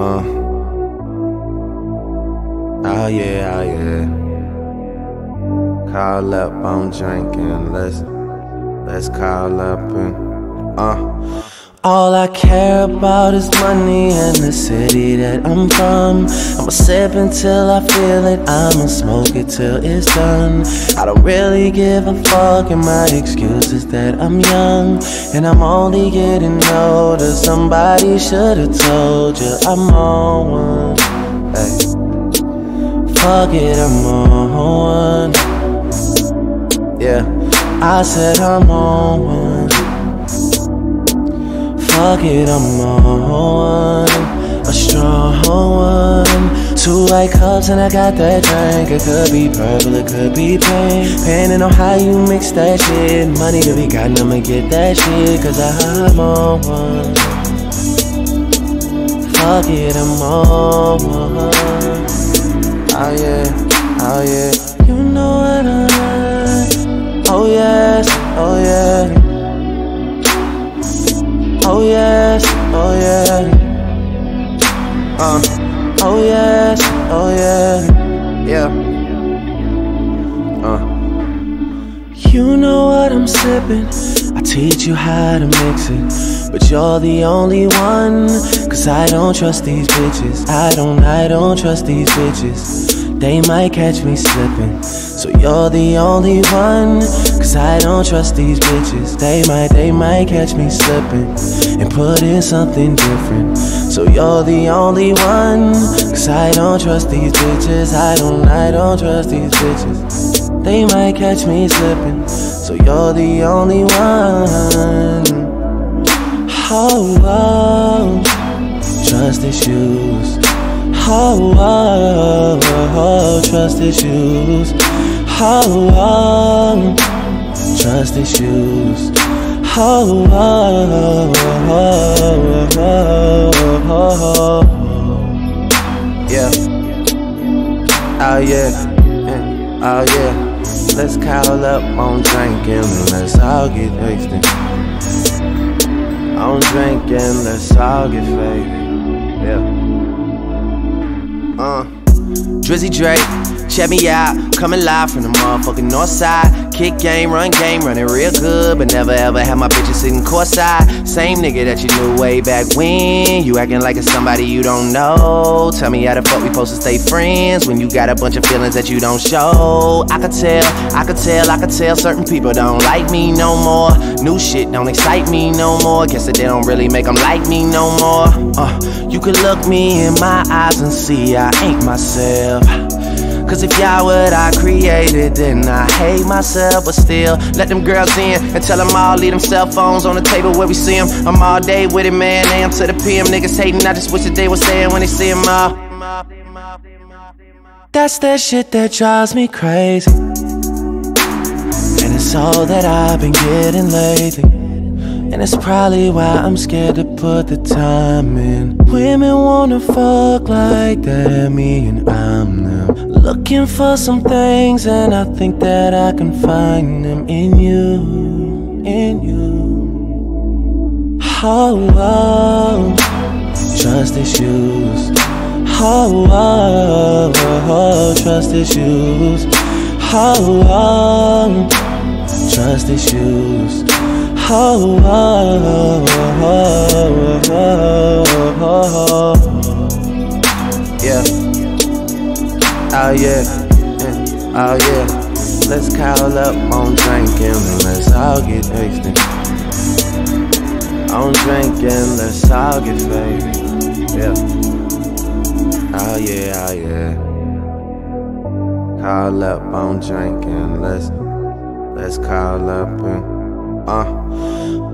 Uh. Oh yeah, oh yeah. Call up, I'm drinking. Let's let's call up and uh. All I care about is money and the city that I'm from. I'ma sip until I feel it, I'ma smoke it till it's done. I don't really give a fuck, and my excuse is that I'm young. And I'm only getting older. Somebody should've told you I'm on one. Hey. Fuck it, I'm on one. Yeah, I said I'm on one. Fuck it, I'm on one. A strong one. Two white cups and I got that drink. It could be purple, it could be pink. Depending on how you mix that shit. Money to be gotten, I'ma get that shit. Cause I'm on one. Fuck it, I'm on one. Oh yeah, oh yeah. Yes, oh yeah. Uh, oh yes, oh yeah. Yeah. Uh. You know what I'm sipping. I teach you how to mix it. But you're the only one. Cause I don't trust these bitches. I don't, I don't trust these bitches. They might catch me slipping. So you're the only one. Cause I don't trust these bitches. They might, they might catch me slipping. And put in something different. So you're the only one. Cause I don't trust these bitches. I don't, I don't trust these bitches. They might catch me slipping. So you're the only one. Oh, oh. trust issues. Oh, oh, oh, trust issues. Oh, oh, trust issues. Oh, oh, oh, oh, oh, yeah. Oh yeah, oh yeah. Let's call up on drinking let's all get wasted. On drinking, let's all get faded. Yeah. Uh. Drizzy Drake, check me out, coming live from the motherfucking north side. Kick game, run game, running real good, but never ever had my bitches sitting courtside. Same nigga that you knew way back when. You acting like it's somebody you don't know. Tell me how the fuck we supposed to stay friends when you got a bunch of feelings that you don't show. I could tell, I could tell, I could tell certain people don't like me no more. New shit don't excite me no more. Guess that they don't really make them like me no more. Uh, you could look me in my eyes and see I ain't myself. Cause if y'all what I created, then I hate myself. But still, let them girls in and tell them all, leave them cell phones on the table where we see them. I'm all day with it, man. AM to the PM. Niggas hating, I just wish that they was saying when they see them all. That's that shit that drives me crazy. And it's all that I've been getting lately. And it's probably why I'm scared to put the time in. Women wanna fuck like that, me and I'm them. Looking for some things, and I think that I can find them in you, in you. Oh, oh trust issues. Oh, oh, oh, trust issues. Oh, oh, trust issues. Oh, oh, oh, Yeah. Oh, yeah. Oh, yeah. Let's call up on drinking and let's all get wasted. On drinking, let's all get faded. Yeah. Oh, yeah, oh, yeah. Call up on drinking, let's let's call up and uh.